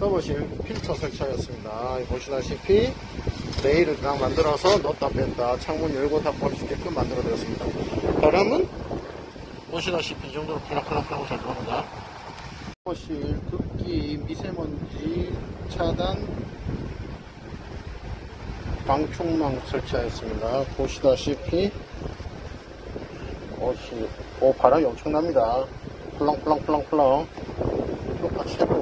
써보실 필터 설치하였습니다. 보시다시피 레일을 그냥 만들어서 넣었다 뺐다 창문 열고 닫고 수 있게끔 만들어 드렸습니다. 바람은 보시다시피 이 정도로 클락클락하고 잘 들어갑니다. 써보실 급기 미세먼지 차단 방충망 설치하였습니다. 보시다시피 옷이 오 바람이 엄청납니다. 플렁플렁플렁플렁 똑같이 해봐요.